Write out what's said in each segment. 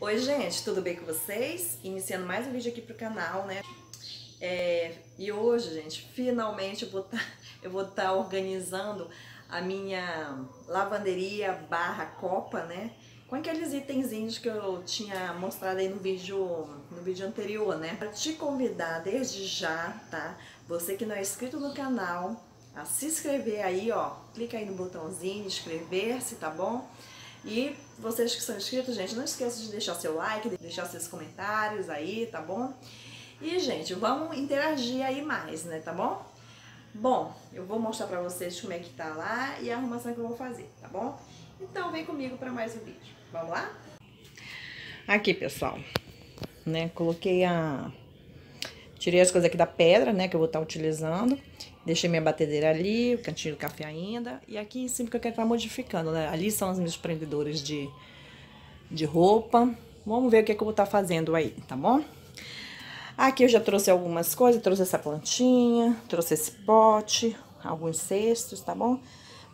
Oi gente, tudo bem com vocês? Iniciando mais um vídeo aqui pro canal, né? É, e hoje, gente, finalmente eu vou tá, estar tá organizando a minha lavanderia barra copa, né? Com aqueles itenzinhos que eu tinha mostrado aí no vídeo, no vídeo anterior, né? Pra te convidar desde já, tá? Você que não é inscrito no canal, a se inscrever aí, ó. Clica aí no botãozinho inscrever-se, tá bom? E vocês que são inscritos, gente, não esqueça de deixar seu like, de deixar seus comentários aí, tá bom? E, gente, vamos interagir aí mais, né, tá bom? Bom, eu vou mostrar pra vocês como é que tá lá e a arrumação que eu vou fazer, tá bom? Então, vem comigo pra mais um vídeo. Vamos lá? Aqui, pessoal, né, coloquei a... Tirei as coisas aqui da pedra, né, que eu vou estar tá utilizando. Deixei minha batedeira ali, o cantinho do café ainda. E aqui em cima que eu quero estar tá modificando, né? Ali são os meus prendedores de, de roupa. Vamos ver o que, é que eu vou estar tá fazendo aí, tá bom? Aqui eu já trouxe algumas coisas, trouxe essa plantinha, trouxe esse pote, alguns cestos, tá bom?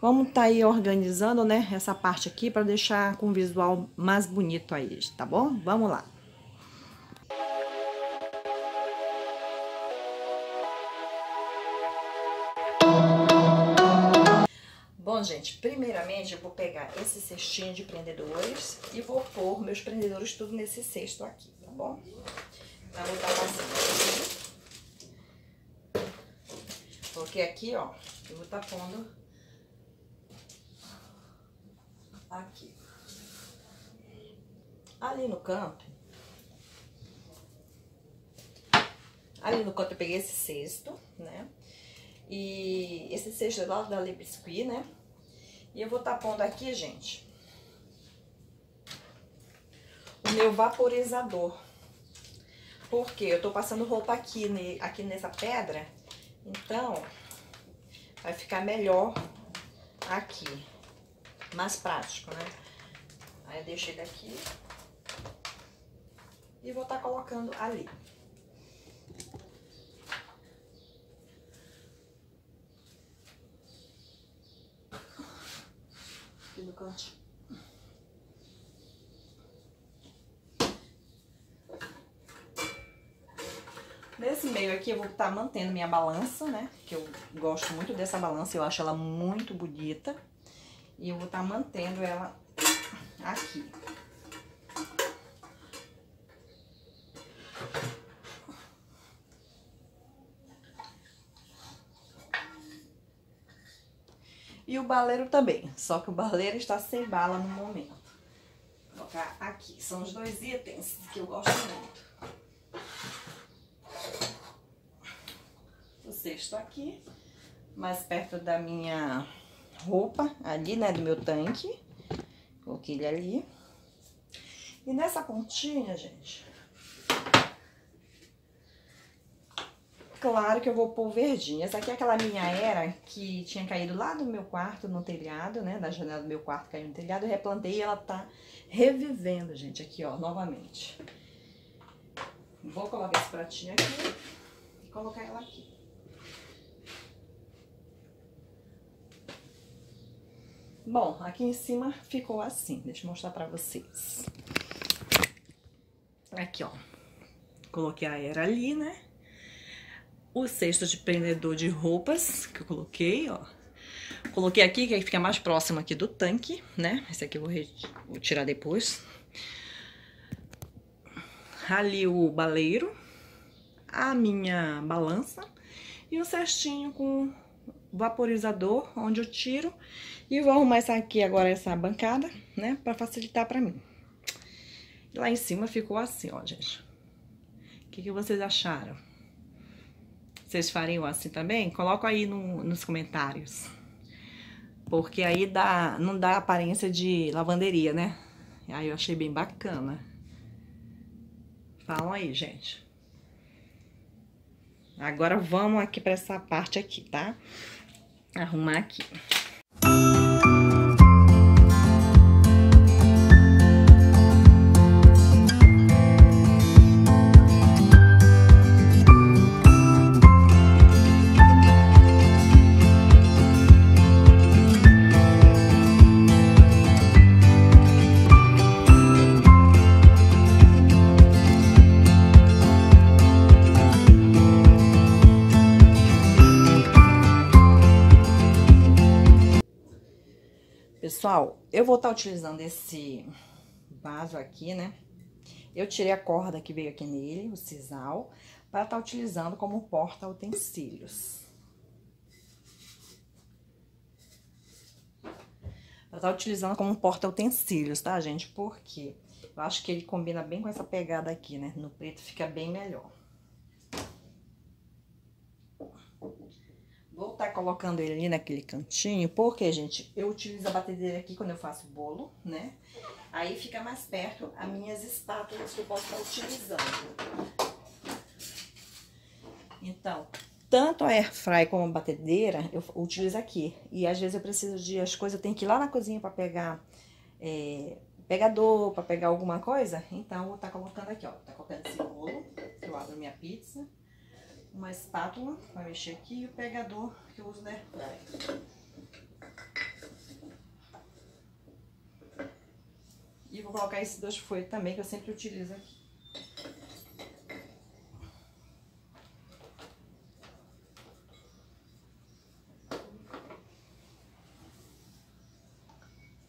Vamos tá aí organizando, né, essa parte aqui para deixar com um visual mais bonito aí, tá bom? Vamos lá. Bom, gente, primeiramente eu vou pegar esse cestinho de prendedores e vou pôr meus prendedores tudo nesse cesto aqui, tá bom? Pra botar assim. Porque aqui, ó, eu vou tá pondo aqui. Ali no canto, ali no canto eu peguei esse cesto, né? E esse cesto é lá da Le né? E eu vou estar tá pondo aqui, gente, o meu vaporizador. Porque eu tô passando roupa aqui, aqui nessa pedra, então vai ficar melhor aqui mais prático, né? Aí eu deixei daqui e vou estar tá colocando ali. No cantinho. Nesse meio aqui eu vou estar tá mantendo minha balança, né? Que eu gosto muito dessa balança, eu acho ela muito bonita. E eu vou estar tá mantendo ela aqui. E o baleiro também, só que o baleiro está sem bala no momento. Vou colocar aqui, são os dois itens que eu gosto muito. O cesto aqui, mais perto da minha roupa ali, né, do meu tanque. Coloquei ele ali. E nessa pontinha, gente, claro que eu vou pôr verdinho. Essa aqui é aquela minha era que tinha caído lá do meu quarto, no telhado, né, da janela do meu quarto caiu no telhado. Eu replantei e ela tá revivendo, gente, aqui, ó, novamente. Vou colocar esse pratinho aqui e colocar ela aqui. Bom, aqui em cima ficou assim. Deixa eu mostrar pra vocês. Aqui, ó. Coloquei a era ali, né? O cesto de prendedor de roupas que eu coloquei, ó. Coloquei aqui, que fica mais próximo aqui do tanque, né? Esse aqui eu vou, vou tirar depois. Ali o baleiro. A minha balança. E o cestinho com vaporizador, onde eu tiro. E vou arrumar essa aqui agora, essa bancada, né, pra facilitar pra mim. Lá em cima ficou assim, ó, gente. O que, que vocês acharam? Vocês fariam assim também? Coloca aí no, nos comentários. Porque aí dá, não dá aparência de lavanderia, né? Aí eu achei bem bacana. Falam aí, gente. Agora vamos aqui pra essa parte aqui, tá? Arrumar aqui. Pessoal, eu vou estar tá utilizando esse vaso aqui, né? Eu tirei a corda que veio aqui nele, o sisal, para estar tá utilizando como porta-utensílios. Para estar tá utilizando como porta-utensílios, tá, gente? Porque eu acho que ele combina bem com essa pegada aqui, né? No preto fica bem melhor. Vou estar tá colocando ele ali naquele cantinho, porque, gente, eu utilizo a batedeira aqui quando eu faço bolo, né? Aí fica mais perto as minhas espátulas que eu posso estar utilizando. Então, tanto a air fry como a batedeira, eu utilizo aqui. E às vezes eu preciso de as coisas, eu tenho que ir lá na cozinha para pegar é, pegador, para pegar alguma coisa. Então, eu vou estar tá colocando aqui, ó. Tá colocando esse bolo, que eu abro minha pizza uma espátula para mexer aqui e o pegador que eu uso na airfryer. E vou colocar esses dois folhos também, que eu sempre utilizo aqui.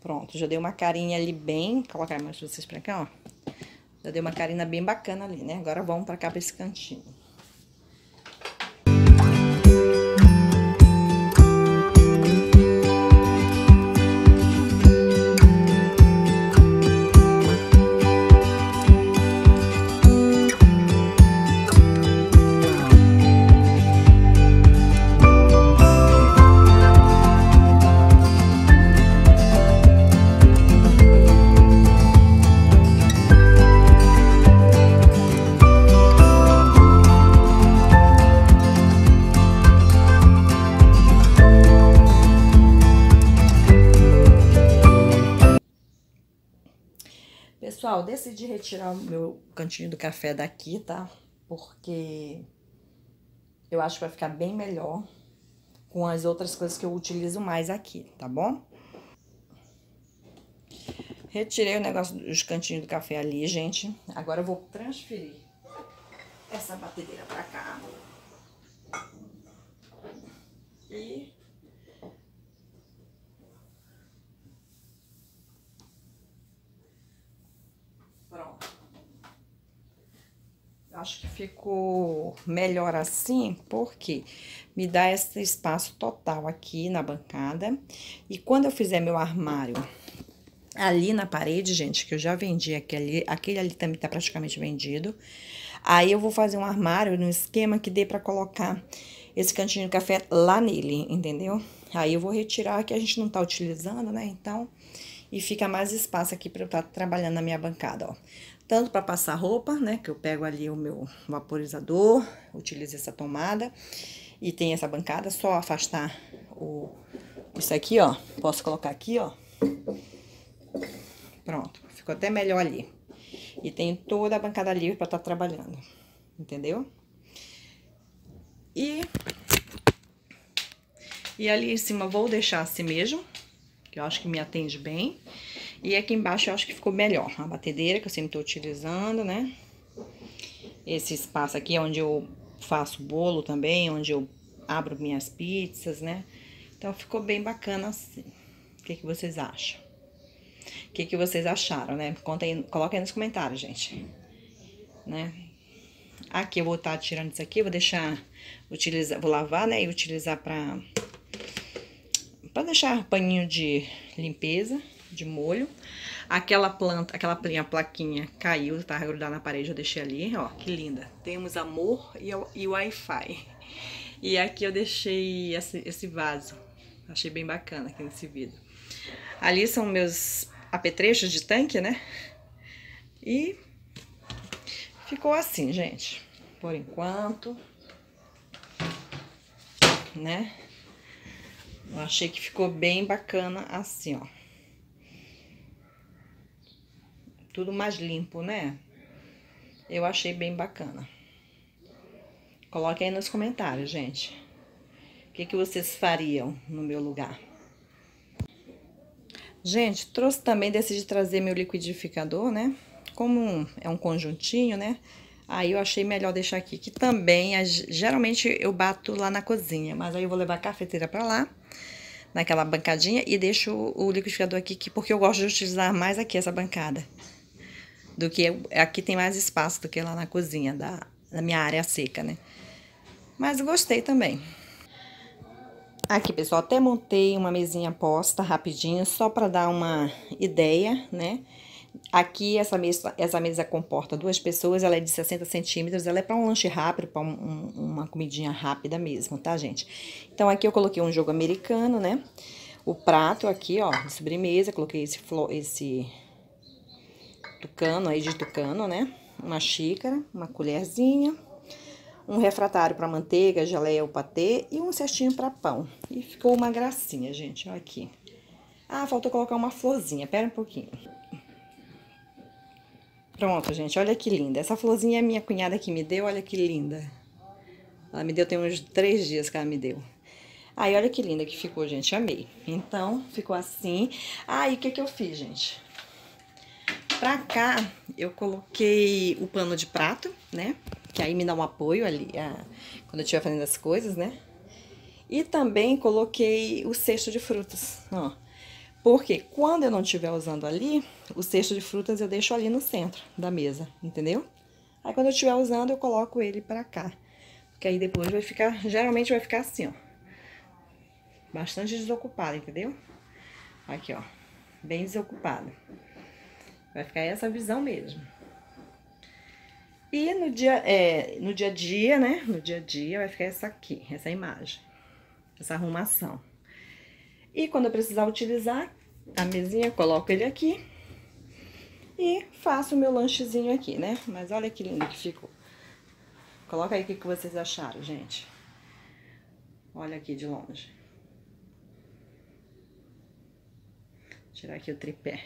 Pronto, já dei uma carinha ali bem... Vou colocar mais vocês pra cá, ó. Já dei uma carinha bem bacana ali, né? Agora vamos pra cá, pra esse cantinho. Pessoal, decidi retirar o meu cantinho do café daqui, tá? Porque eu acho que vai ficar bem melhor com as outras coisas que eu utilizo mais aqui, tá bom? Retirei o negócio dos cantinhos do café ali, gente. Agora eu vou transferir essa batedeira pra cá. E Acho que ficou melhor assim, porque me dá esse espaço total aqui na bancada. E quando eu fizer meu armário ali na parede, gente, que eu já vendi aquele, aquele ali também tá praticamente vendido. Aí eu vou fazer um armário no esquema que dê pra colocar esse cantinho de café lá nele, entendeu? Aí eu vou retirar que a gente não tá utilizando, né? Então, e fica mais espaço aqui pra eu estar tá trabalhando na minha bancada, ó tanto para passar roupa, né, que eu pego ali o meu vaporizador, utilizo essa tomada e tem essa bancada, só afastar o isso aqui, ó, posso colocar aqui, ó. Pronto, ficou até melhor ali. E tem toda a bancada livre para estar tá trabalhando, entendeu? E e ali em cima vou deixar assim mesmo, que eu acho que me atende bem. E aqui embaixo eu acho que ficou melhor. A batedeira que eu sempre tô utilizando, né? Esse espaço aqui é onde eu faço bolo também, onde eu abro minhas pizzas, né? Então ficou bem bacana assim. O que, que vocês acham? O que, que vocês acharam, né? Contem, coloquem aí nos comentários, gente. Né? Aqui eu vou estar tá tirando isso aqui, vou deixar, utilizar, vou lavar, né? E utilizar pra, pra deixar paninho de limpeza de molho. Aquela planta, aquela plaquinha caiu, tá grudada na parede, eu deixei ali, ó, que linda. Temos amor e, e Wi-Fi. E aqui eu deixei esse, esse vaso, achei bem bacana aqui nesse vidro. Ali são meus apetrechos de tanque, né? E ficou assim, gente, por enquanto, né? Eu achei que ficou bem bacana assim, ó. Tudo mais limpo, né? Eu achei bem bacana. Coloque aí nos comentários, gente. O que, que vocês fariam no meu lugar? Gente, trouxe também, decidi trazer meu liquidificador, né? Como é um conjuntinho, né? Aí eu achei melhor deixar aqui, que também, geralmente eu bato lá na cozinha, mas aí eu vou levar a cafeteira pra lá, naquela bancadinha e deixo o liquidificador aqui, porque eu gosto de utilizar mais aqui essa bancada. Do que aqui tem mais espaço do que lá na cozinha da, da minha área seca, né? Mas gostei também. Aqui, pessoal, até montei uma mesinha posta rapidinho, só para dar uma ideia, né? Aqui, essa mesa, essa mesa comporta duas pessoas, ela é de 60 centímetros, ela é para um lanche rápido, para um, uma comidinha rápida mesmo, tá, gente? Então, aqui eu coloquei um jogo americano, né? O prato aqui, ó, de sobremesa, coloquei esse, esse tucano aí de tucano, né? Uma xícara, uma colherzinha, um refratário para manteiga, geleia ou patê e um cestinho para pão. E ficou uma gracinha, gente, olha aqui. Ah, faltou colocar uma florzinha, pera um pouquinho. Pronto, gente, olha que linda. Essa florzinha é minha cunhada que me deu, olha que linda. Ela me deu, tem uns três dias que ela me deu. Aí, olha que linda que ficou, gente, amei. Então, ficou assim. Aí, ah, o que que eu fiz, gente? Pra cá, eu coloquei o pano de prato, né? Que aí me dá um apoio ali, a, quando eu estiver fazendo as coisas, né? E também coloquei o cesto de frutas, ó. Porque quando eu não estiver usando ali, o cesto de frutas eu deixo ali no centro da mesa, entendeu? Aí quando eu estiver usando, eu coloco ele pra cá. Porque aí depois vai ficar, geralmente vai ficar assim, ó. Bastante desocupado, entendeu? Aqui, ó. Bem desocupado. Vai ficar essa visão mesmo. E no dia, é, no dia a dia, né? No dia a dia vai ficar essa aqui, essa imagem. Essa arrumação. E quando eu precisar utilizar a mesinha, coloco ele aqui. E faço o meu lanchezinho aqui, né? Mas olha que lindo que ficou. Coloca aí o que, que vocês acharam, gente. Olha aqui de longe. Vou tirar aqui o tripé.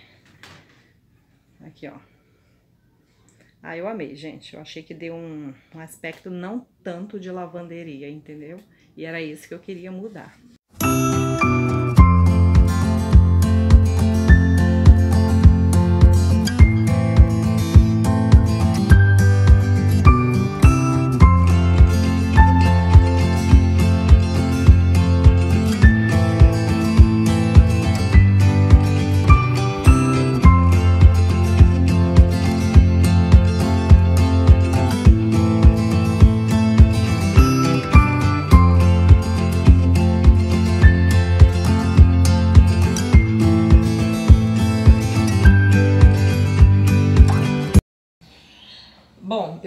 Aqui, ó. Ah, eu amei, gente. Eu achei que deu um, um aspecto não tanto de lavanderia, entendeu? E era isso que eu queria mudar.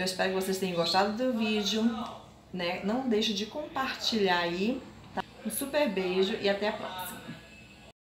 Eu espero que vocês tenham gostado do vídeo, né? Não deixe de compartilhar aí, tá? Um super beijo e até a próxima.